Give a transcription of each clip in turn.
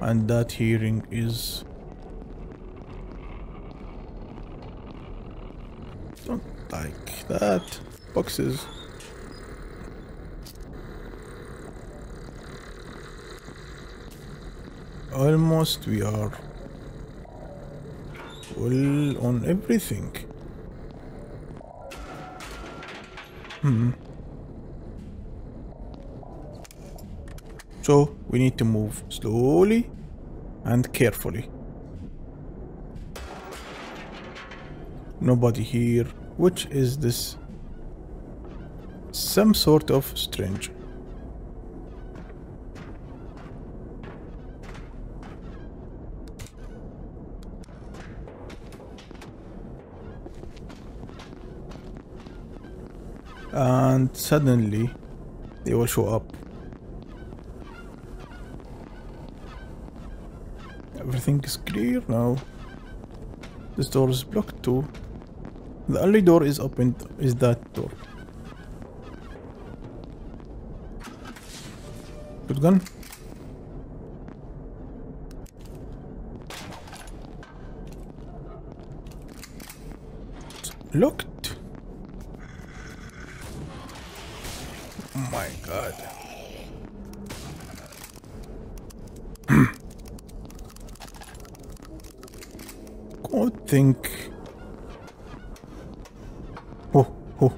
And that hearing is... Don't like that. Boxes. Almost we are full on everything. Hmm. So we need to move slowly and carefully. Nobody here. Which is this? Some sort of strange. And suddenly they will show up. Everything is clear now. This door is blocked too. The only door is open is that door. Good gun. Locked. Oh my god. God think. Oh, oh.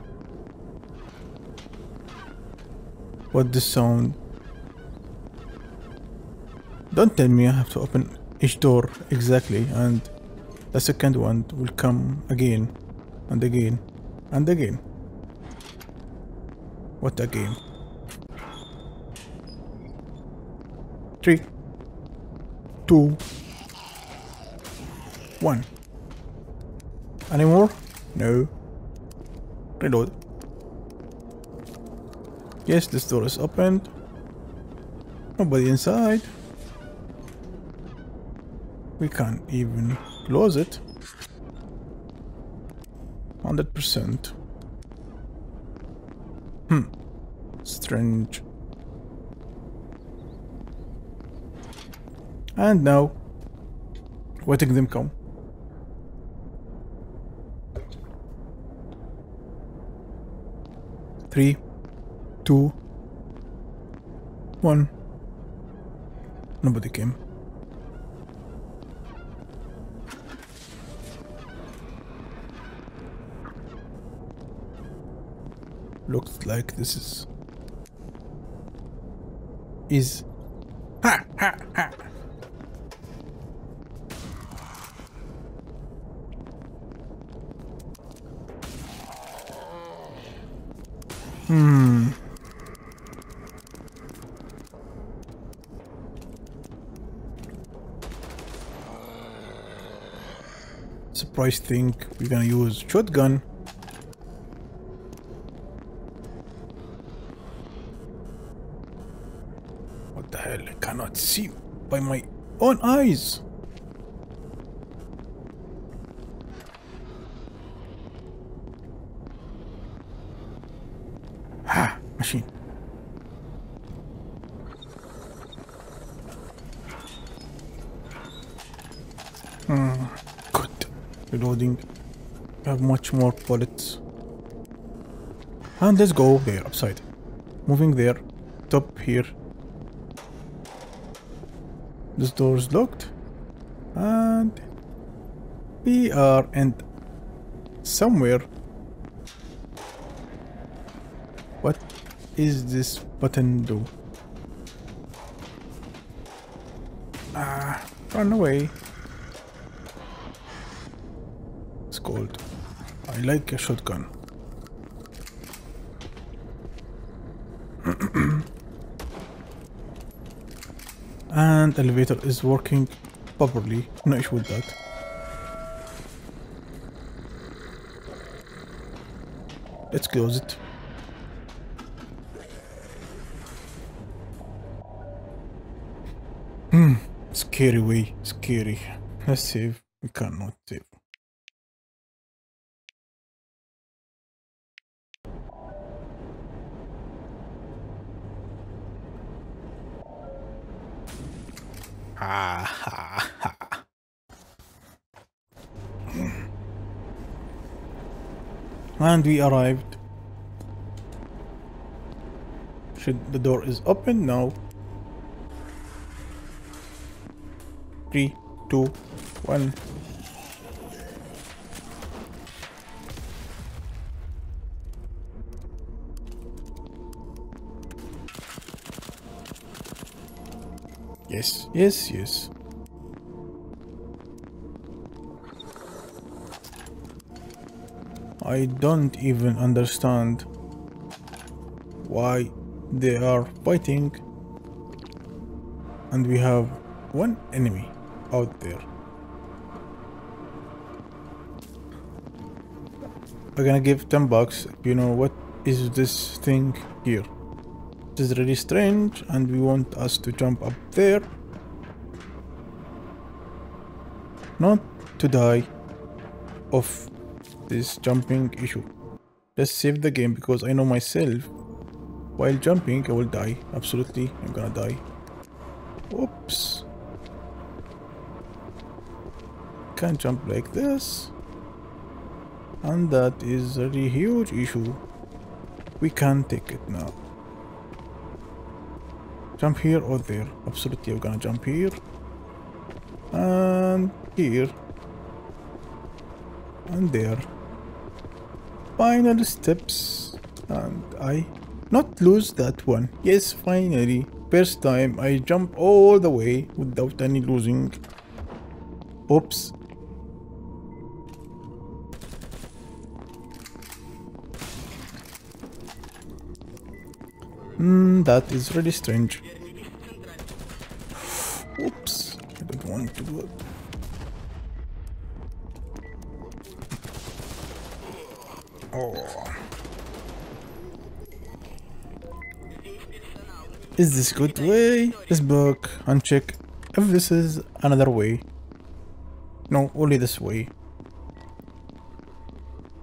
What the sound? Don't tell me I have to open each door exactly and the second one will come again and again and again. What a game. Three, two, one. Any more? No. Reload. Yes, this door is opened. Nobody inside. We can't even close it. 100%. Hmm. Strange. And now, letting them come. Three, two, one. Nobody came. Looks like this is is ha ha ha. Hmm. Surprise think we're gonna use shotgun. What the hell? I cannot see by my own eyes. Ha! Machine. Hmm. Good. Reloading. I have much more bullets. And let's go there, upside. Moving there. Top here. This door is locked. And we are in somewhere. What is this button do? Ah, run away. It's cold. I like a shotgun. and elevator is working properly. No issue with that. Let's close it. Hmm, scary way, scary. Let's save. We cannot save. And we arrived. Should the door is open now? Three, two, one. Yes, yes, yes. I don't even understand why they are fighting and we have one enemy out there. We're gonna give 10 bucks. You know what is this thing here? Is really strange and we want us to jump up there. Not to die of this jumping issue. Let's save the game because I know myself while jumping I will die. Absolutely, I'm gonna die. Oops. Can't jump like this. And that is a really huge issue. We can't take it now. Jump here or there. Absolutely, I'm gonna jump here. And here. And there. Final steps. And I not lose that one. Yes, finally. First time I jump all the way without any losing. Oops. Hmm, that is really strange. Oops, I don't want to do it. Oh. Is this good way? This book and check if this is another way. No, only this way.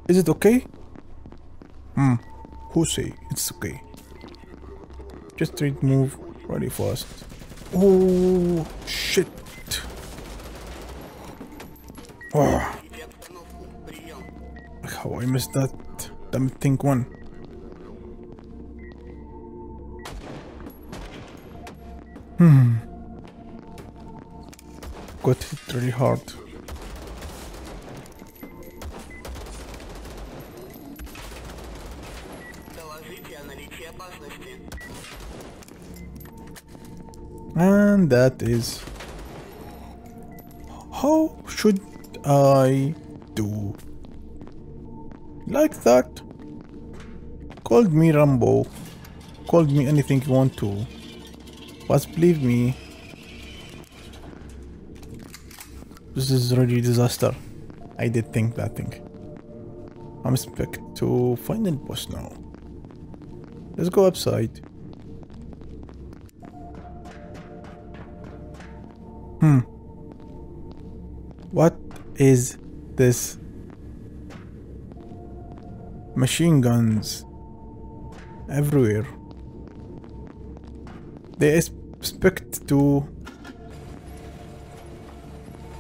Is it okay? Hmm, who say it's okay? Just straight move really fast. Oh, shit. Oh. How I missed that damn thing one. Hmm. Got hit really hard. And that is... How should I do? Like that? Called me Rambo. Called me anything you want to. But believe me, this is really disaster. I did think that thing. I'm expect to find a boss now. Let's go upside. Hmm. What is this? Machine guns everywhere. They expect to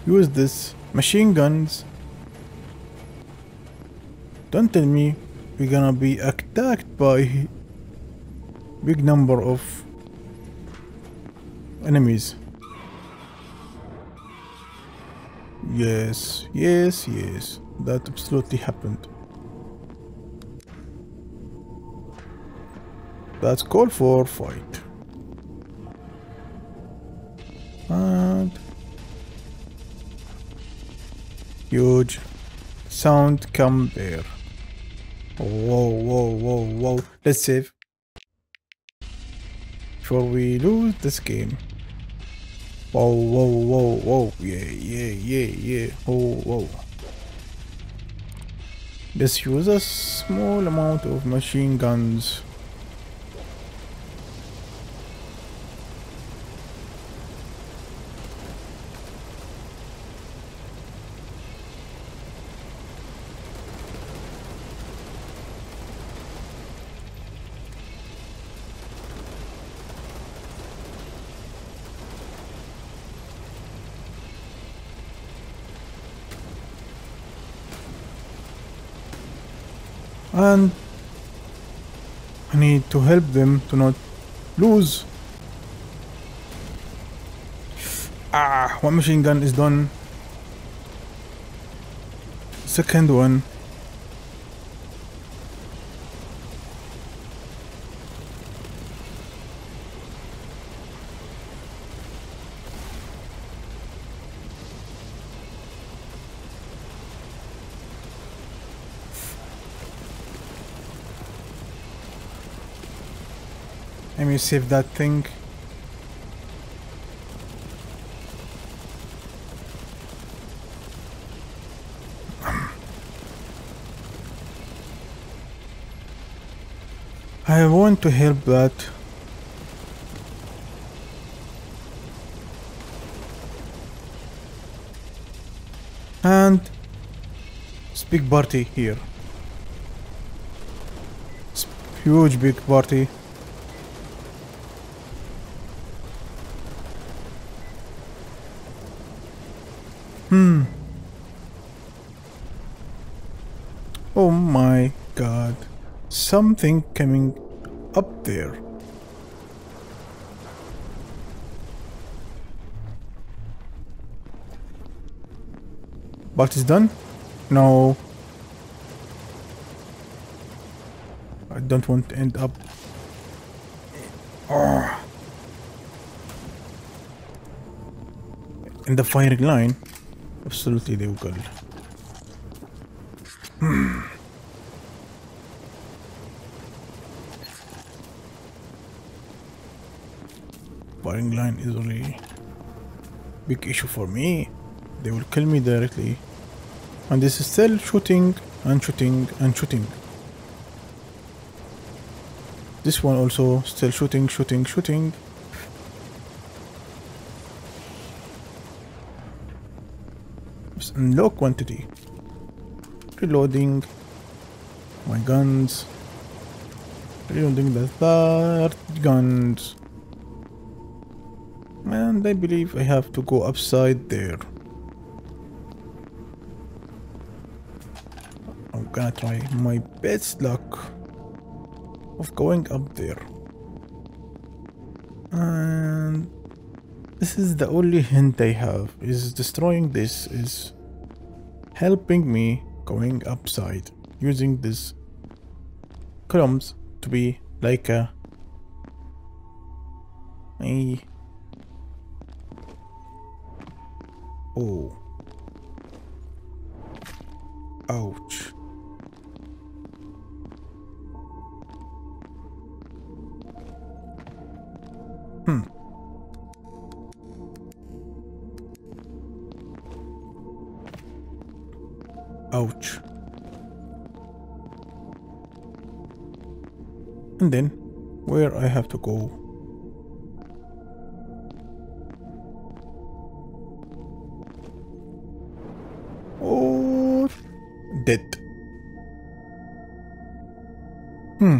use this machine guns. Don't tell me we're gonna be attacked by big number of enemies. Yes, yes, yes. That absolutely happened. That's call for fight. And huge sound come there. Whoa, whoa, whoa, whoa. Let's save. Before we lose this game. Whoa, whoa, whoa, whoa. Yeah, yeah, yeah, yeah. Oh, whoa, whoa. Let's use a small amount of machine guns. To help them to not lose. Ah, one machine gun is done. Second one. Me save that thing. I want to help that. And it's big party here. Huge big party. Hmm. Oh my god. Something coming up there. But it's done? No. I don't want to end up. Oh. In the firing line. Absolutely they will. Hmm. Firing line is only big issue for me. They will kill me directly. And this is still shooting and shooting and shooting. This one also still shooting, shooting, shooting. Low quantity. Reloading my guns. Reloading the third guns. And I believe I have to go upside there. I'm gonna try my best luck of going up there. And this is the only hint I have is destroying this is helping me going upside using this crumbs to be like a a oh ouch ouch. And then where I have to go? Oh dead. Hmm.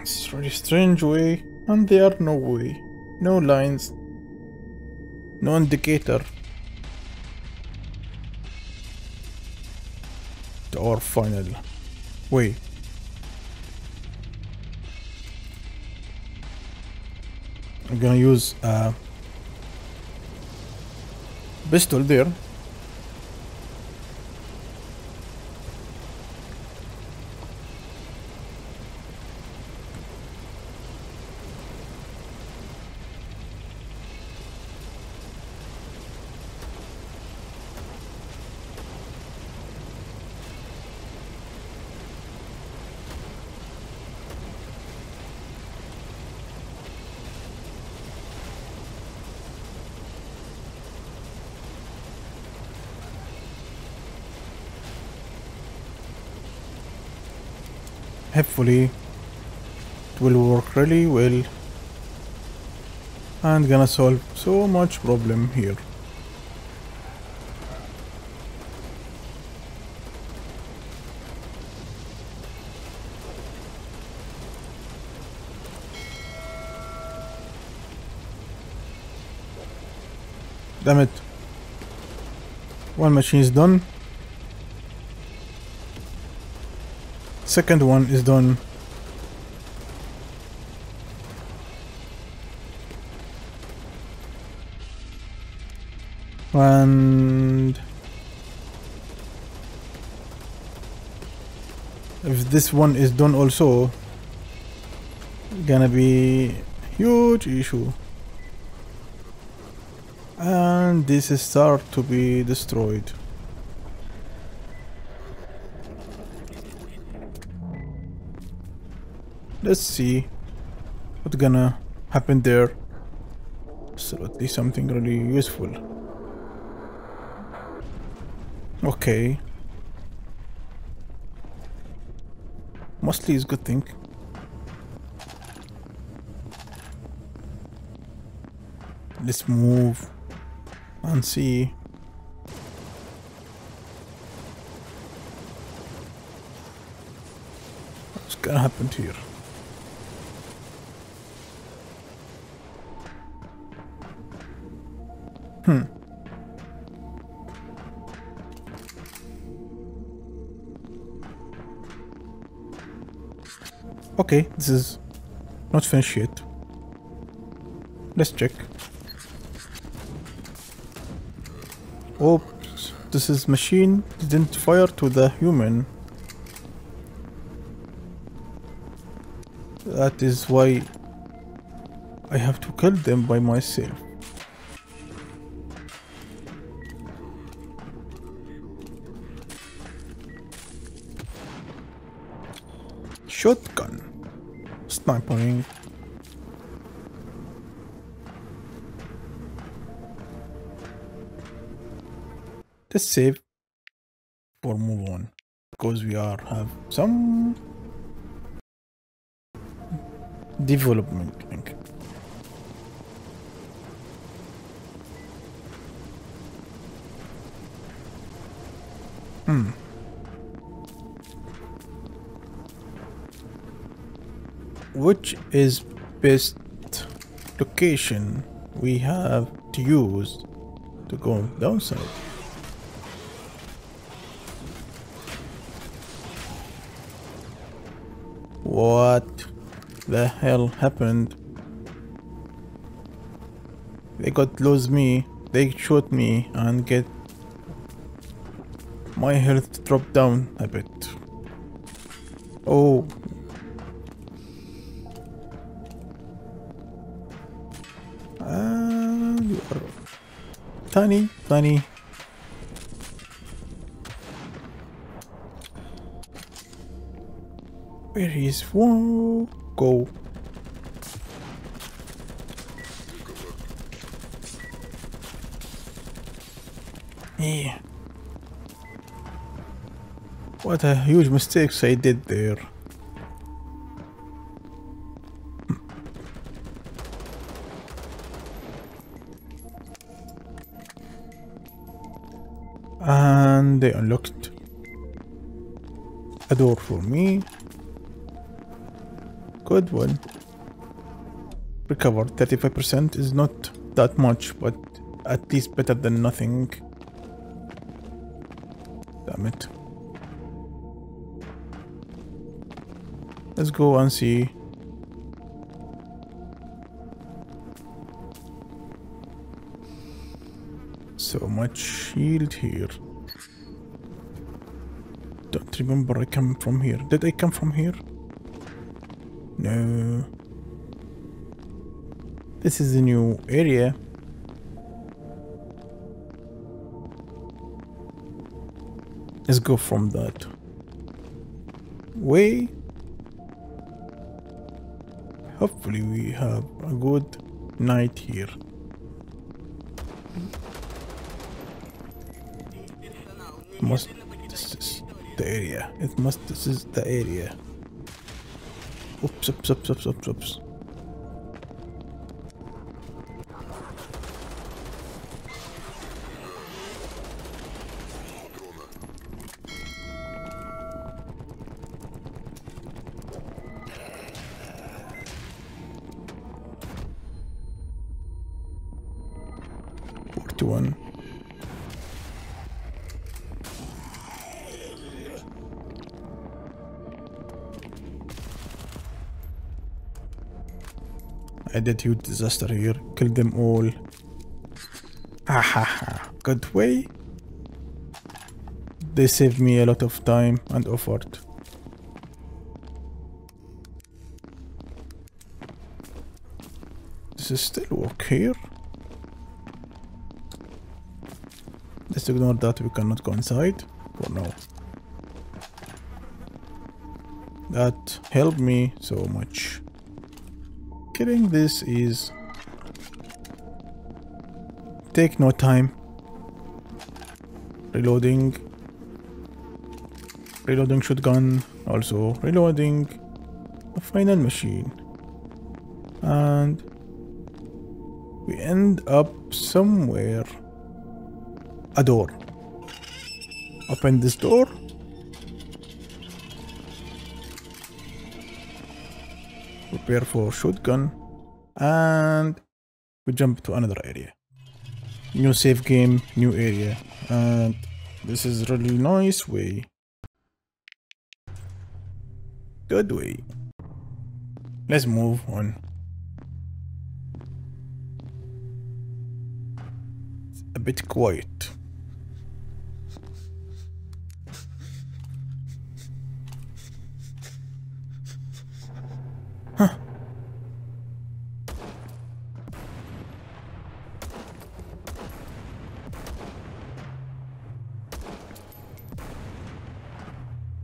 It's really strange way and there are no way. No lines. No indicator to our final way I'm gonna use a pistol there hopefully it will work really well and gonna solve so much problem here. Damn it. One machine is done Second one is done. And if this one is done also, gonna be huge issue. And this is start to be destroyed. Let's see what's gonna happen there. Least something really useful. Okay. Mostly is good thing. Let's move and see. What's gonna happen here? Hmm. Okay, this is not finished yet. Let's check. Oops, this is machine didn't fire to the human. That is why I have to kill them by myself. Shotgun. Snipering. Let's save or move on because we are have some development. Hmm. Which is best location we have to use to go downside? What the hell happened? They got lose me, they shoot me and get my health dropped down a bit. Oh. Tiny, tiny. Where is one? Go. Yeah. What a huge mistakes I did there. They unlocked a door for me. Good one. Recovered 35% is not that much, but at least better than nothing. Damn it. Let's go and see. So much shield here. Don't remember I come from here. Did I come from here? No. This is a new area. Let's go from that way. Hopefully we have a good night here. The area. It must this is the area. Oops, oops, oops, oops, oops, oops. Did huge disaster here. Killed them all. Ha ha ha. Good way. They saved me a lot of time and effort. This is still work here? Let's ignore that we cannot go inside for now. That helped me so much. Killing this is take no time. Reloading. Reloading shotgun. Also reloading a final machine. And we end up somewhere. A door. Open this door. Prepare for shotgun. And we jump to another area. New save game, new area. And this is really nice way. Good way. Let's move on. It's a bit quiet.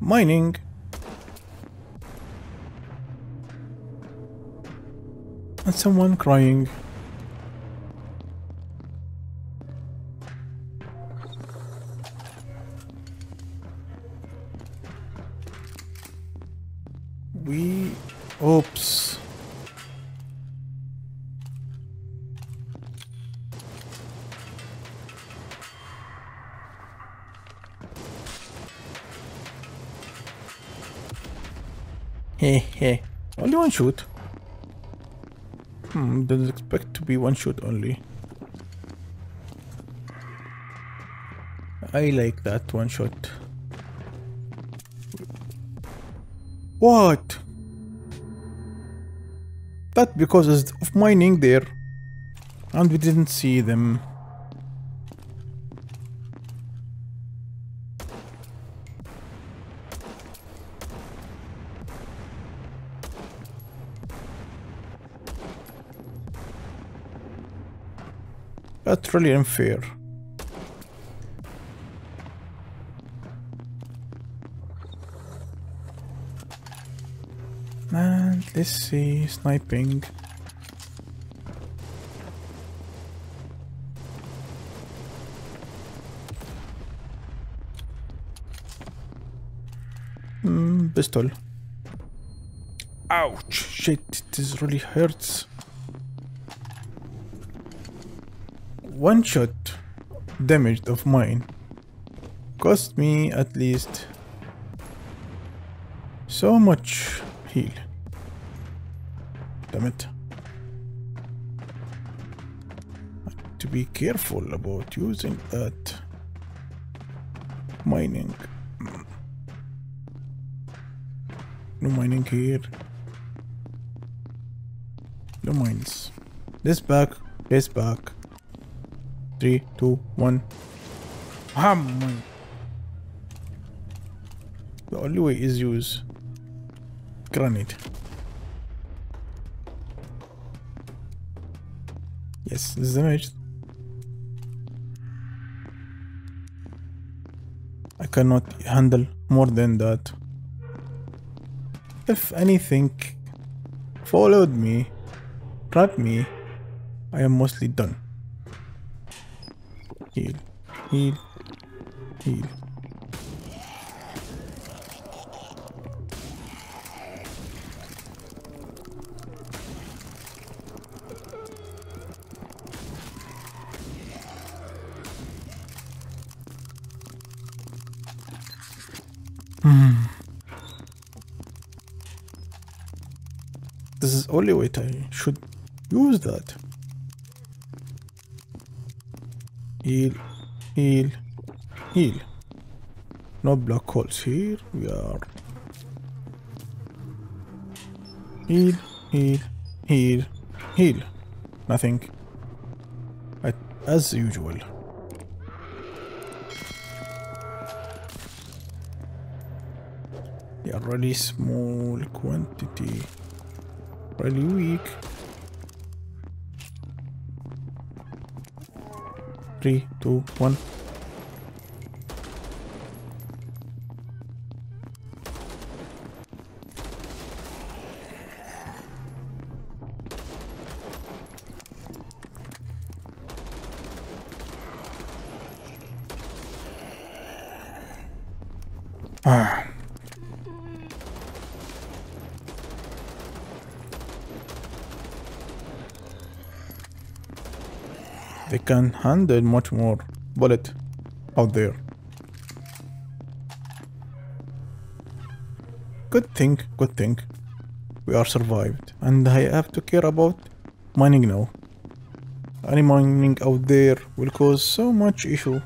Mining. And someone crying. Shoot. Hmm, didn't expect to be one shoot only. I like that one shot. What? That because of mining there. And we didn't see them. That's really unfair. And let's see, sniping. Hmm, pistol. Ouch! Shit, this really hurts. One shot damage of mine cost me at least so much heal. Damn it. To be careful about using that mining. No mining here. No mines. This back. This back. Three, two, one. Ah, my. The only way is use granite. Yes, this is damaged. I cannot handle more than that. If anything followed me, trapped me, I am mostly done. Heal, heal, heal. Hmm. This is only way I should use that. Heal, heal, heal. No black holes here. We are heal, heal, heal, Heal. Nothing. As usual. Yeah, really small quantity. Really weak. three, two, one. Can handle much more bullet out there. Good thing, good thing. We are survived. And I have to care about mining now. Any mining out there will cause so much issue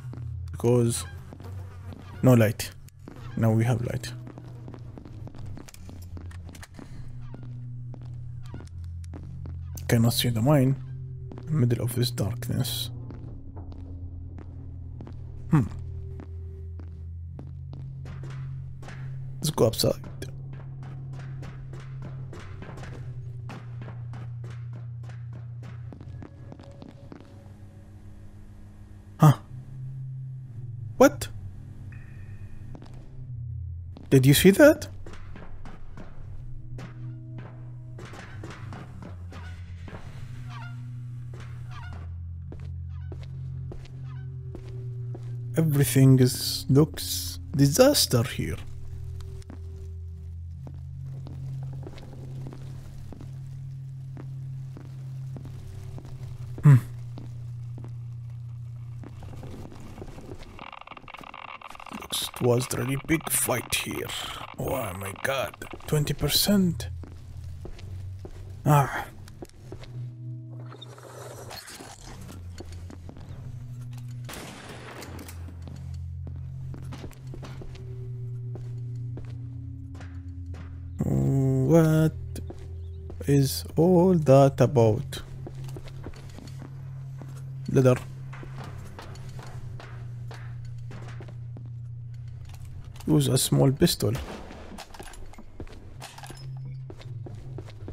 because no light. Now we have light. Cannot see the mine. In the middle of this darkness. Hmm. Let's go upside. Huh? What? Did you see that? Everything is looks disaster here. Hmm. Looks it was really big fight here. Oh my god, 20%. Ah. What is all that about? Leather. Use a small pistol.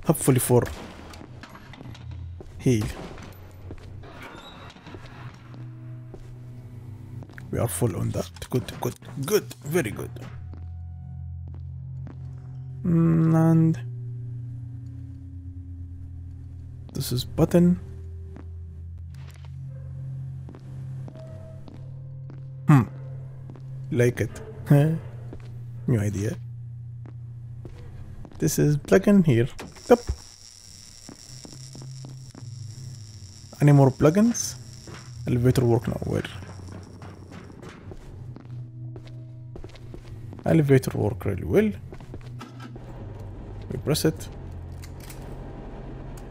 Hopefully for heal. We are full on that. Good, good, good, very good. And this is button. Hmm. Like it. New idea. This is plugin here. Yep. Any more plugins? Elevator work now. Where? Elevator work really well. Press it.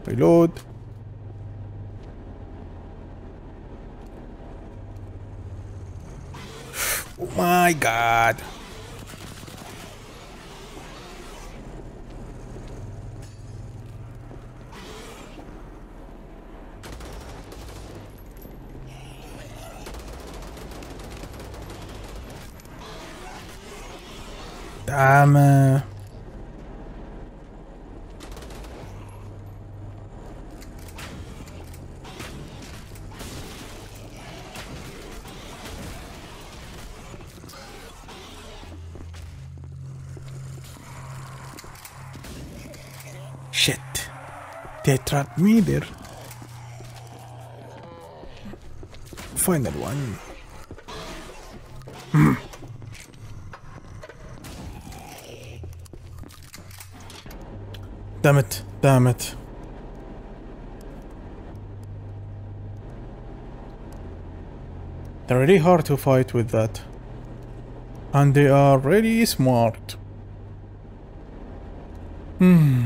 Reload. Oh my god. Damn. uh, They trapped me there. Final one. Hmm. Damn it. Damn it. They're really hard to fight with that. And they are really smart. Hmm.